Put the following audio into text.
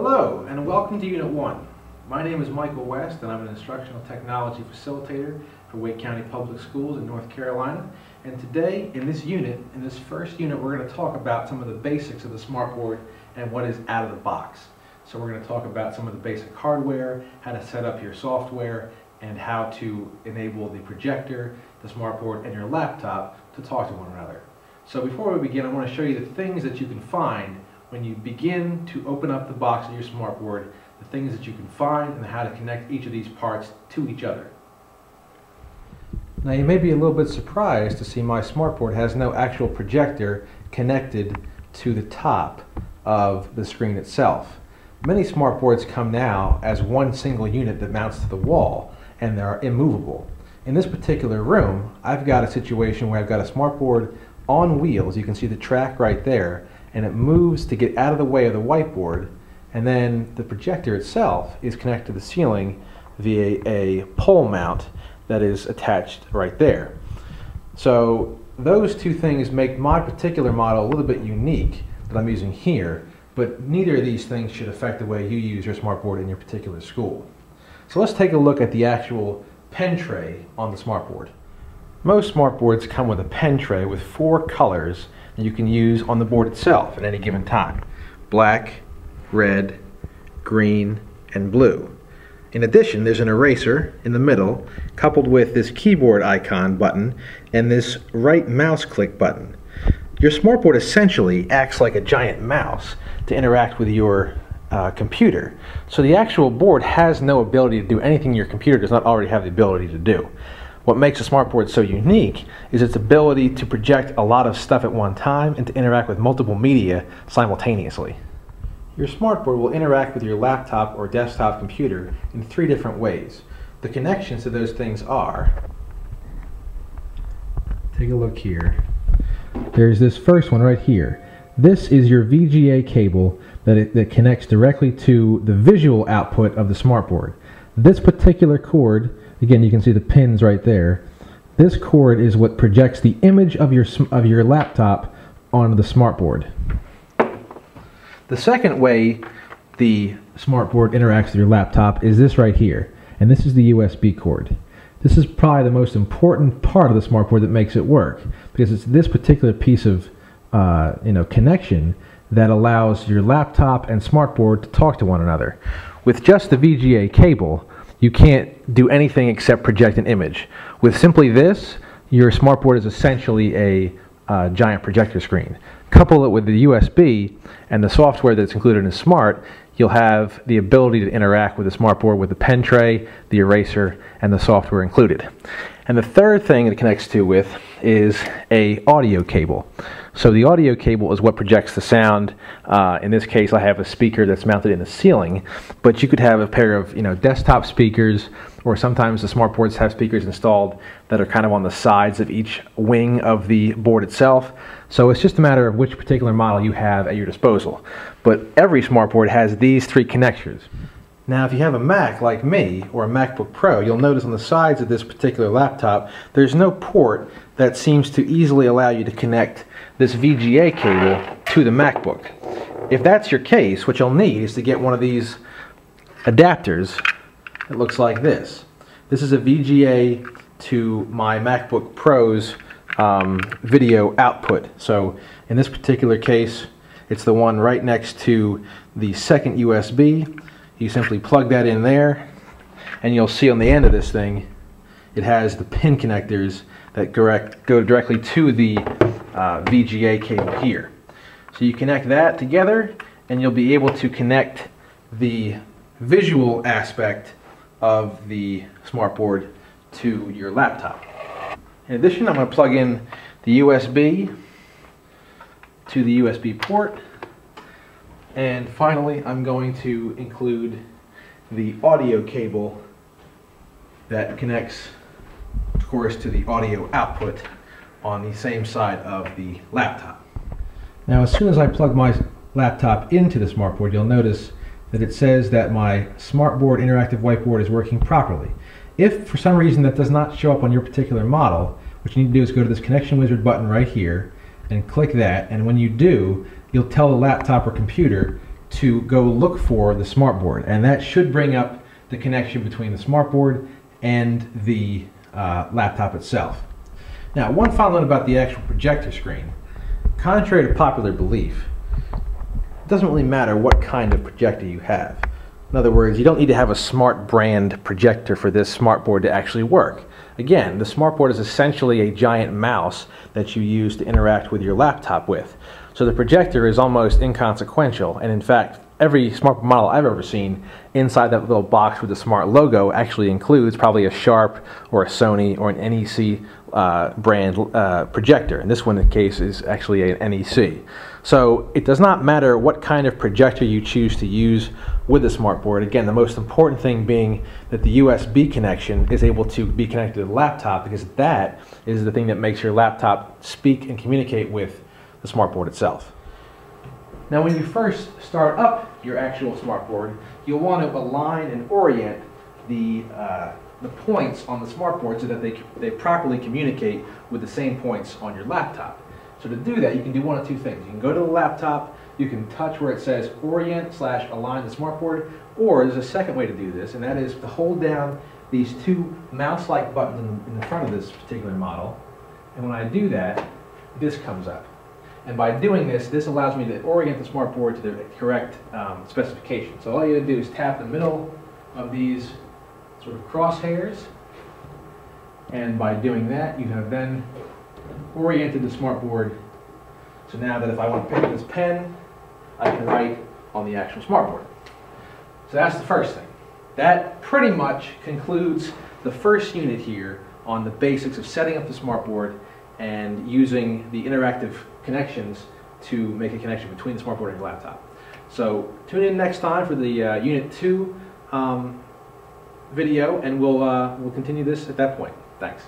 Hello and welcome to Unit 1. My name is Michael West and I'm an instructional technology facilitator for Wake County Public Schools in North Carolina. And today in this unit, in this first unit, we're going to talk about some of the basics of the smartboard and what is out of the box. So we're going to talk about some of the basic hardware, how to set up your software, and how to enable the projector, the smartboard, and your laptop to talk to one another. So before we begin, I want to show you the things that you can find when you begin to open up the box of your smartboard, the things that you can find and how to connect each of these parts to each other. Now you may be a little bit surprised to see my smartboard has no actual projector connected to the top of the screen itself. Many smartboards come now as one single unit that mounts to the wall and they're immovable. In this particular room, I've got a situation where I've got a smartboard on wheels. You can see the track right there and it moves to get out of the way of the whiteboard and then the projector itself is connected to the ceiling via a pole mount that is attached right there. So those two things make my particular model a little bit unique that I'm using here, but neither of these things should affect the way you use your smartboard in your particular school. So let's take a look at the actual pen tray on the smartboard. Most smartboards come with a pen tray with four colors you can use on the board itself at any given time. Black, red, green, and blue. In addition, there's an eraser in the middle coupled with this keyboard icon button and this right mouse click button. Your smartboard essentially acts like a giant mouse to interact with your uh, computer. So the actual board has no ability to do anything your computer does not already have the ability to do. What makes a smartboard so unique is its ability to project a lot of stuff at one time and to interact with multiple media simultaneously. Your smartboard will interact with your laptop or desktop computer in three different ways. The connections to those things are, take a look here, there's this first one right here. This is your VGA cable that, it, that connects directly to the visual output of the smartboard. This particular cord Again, you can see the pins right there. This cord is what projects the image of your, of your laptop onto the smartboard. The second way the smartboard interacts with your laptop is this right here, and this is the USB cord. This is probably the most important part of the smartboard that makes it work, because it's this particular piece of uh, you know connection that allows your laptop and smartboard to talk to one another. With just the VGA cable, you can't do anything except project an image. With simply this, your smartboard is essentially a uh, giant projector screen. Couple it with the USB and the software that's included in Smart, you'll have the ability to interact with the smartboard with the pen tray, the eraser, and the software included. And the third thing it connects to with is a audio cable. So the audio cable is what projects the sound. Uh, in this case, I have a speaker that's mounted in the ceiling, but you could have a pair of you know desktop speakers, or sometimes the smart boards have speakers installed that are kind of on the sides of each wing of the board itself. So it's just a matter of which particular model you have at your disposal. But every smart board has these three connectors. Now, if you have a Mac like me or a MacBook Pro, you'll notice on the sides of this particular laptop, there's no port that seems to easily allow you to connect this VGA cable to the MacBook. If that's your case, what you'll need is to get one of these adapters that looks like this. This is a VGA to my MacBook Pro's um, video output. So in this particular case, it's the one right next to the second USB. You simply plug that in there, and you'll see on the end of this thing, it has the pin connectors that direct, go directly to the uh, VGA cable here. So you connect that together and you'll be able to connect the visual aspect of the smartboard to your laptop. In addition, I'm going to plug in the USB to the USB port. And finally, I'm going to include the audio cable that connects, of course, to the audio output on the same side of the laptop. Now as soon as I plug my laptop into the smartboard, you'll notice that it says that my smartboard interactive whiteboard is working properly. If for some reason that does not show up on your particular model, what you need to do is go to this connection wizard button right here and click that and when you do, you'll tell the laptop or computer to go look for the smartboard, and that should bring up the connection between the smartboard and the uh, laptop itself. Now, one final note about the actual projector screen. Contrary to popular belief, it doesn't really matter what kind of projector you have. In other words, you don't need to have a smart brand projector for this smartboard to actually work. Again, the smartboard is essentially a giant mouse that you use to interact with your laptop with. So the projector is almost inconsequential, and in fact, every smart model I've ever seen inside that little box with the smart logo actually includes probably a Sharp or a Sony or an NEC uh, brand uh, projector. And this one, in the case, is actually an NEC. So it does not matter what kind of projector you choose to use with the smartboard. Again, the most important thing being that the USB connection is able to be connected to the laptop because that is the thing that makes your laptop speak and communicate with the smartboard itself. Now when you first start up your actual smartboard, you'll want to align and orient the, uh, the points on the smartboard so that they, they properly communicate with the same points on your laptop. So to do that, you can do one of two things. You can go to the laptop, you can touch where it says orient slash align the smartboard, or there's a second way to do this, and that is to hold down these two mouse-like buttons in, in the front of this particular model. And when I do that, this comes up. And by doing this, this allows me to orient the smartboard to the correct um, specification. So all you have to do is tap the middle of these sort of crosshairs. And by doing that, you have then oriented the smartboard. So now that if I want to pick up this pen, I can write on the actual smartboard. So that's the first thing. That pretty much concludes the first unit here on the basics of setting up the smartboard and using the interactive connections to make a connection between the smartboard and your laptop. So tune in next time for the uh, Unit 2 um, video and we'll, uh, we'll continue this at that point. Thanks.